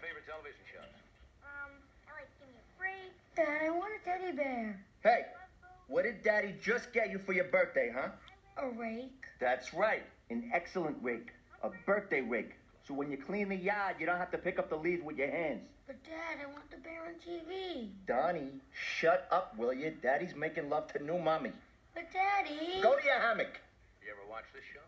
Favorite television shows? Um, I like Give Me a Break. Dad, I want a teddy bear. Hey, what did Daddy just get you for your birthday, huh? A rake. That's right, an excellent rake, a birthday rake. So when you clean the yard, you don't have to pick up the leaves with your hands. But Dad, I want the bear on TV. Donnie, shut up, will you? Daddy's making love to new mommy. But Daddy. Go to your hammock. You ever watch this show?